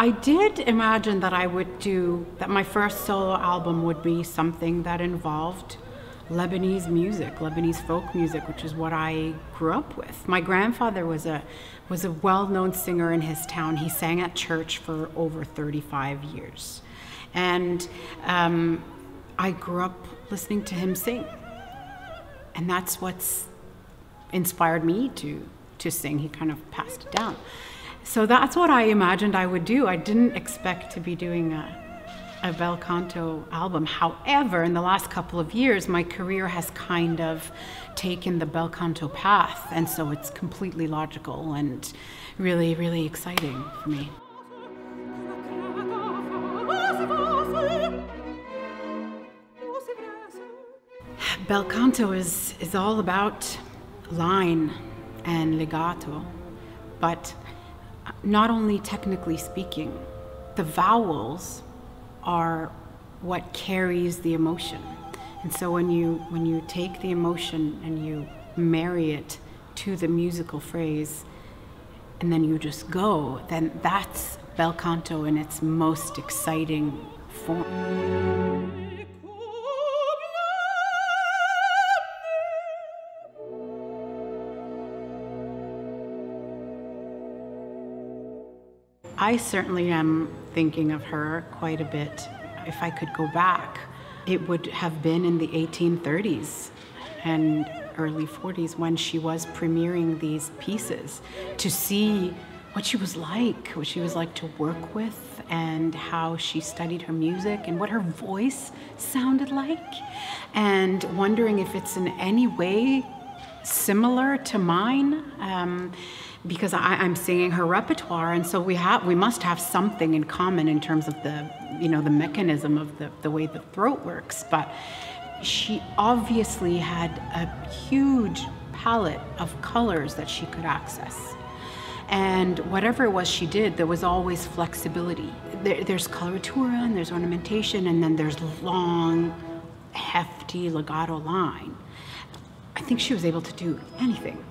I did imagine that I would do, that my first solo album would be something that involved Lebanese music, Lebanese folk music, which is what I grew up with. My grandfather was a was a well-known singer in his town. He sang at church for over 35 years, and um, I grew up listening to him sing, and that's what's inspired me to to sing. He kind of passed it down. So that's what I imagined I would do. I didn't expect to be doing a a bel canto album. However, in the last couple of years, my career has kind of taken the bel canto path, and so it's completely logical and really, really exciting for me. Bel canto is, is all about line and legato, but not only technically speaking, the vowels are what carries the emotion. And so when you when you take the emotion and you marry it to the musical phrase and then you just go, then that's bel canto in its most exciting form. I certainly am thinking of her quite a bit. If I could go back, it would have been in the 1830s and early 40s when she was premiering these pieces to see what she was like, what she was like to work with, and how she studied her music and what her voice sounded like, and wondering if it's in any way similar to mine. Um, because I, am singing her repertoire, and so we have we must have something in common in terms of the you know the mechanism of the, the way the throat works. But she obviously had a huge palette of colors that she could access. And whatever it was she did, there was always flexibility. There, there's coloratura and there's ornamentation, and then there's long, hefty legato line. I think she was able to do anything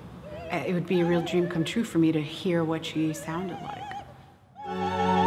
it would be a real dream come true for me to hear what she sounded like.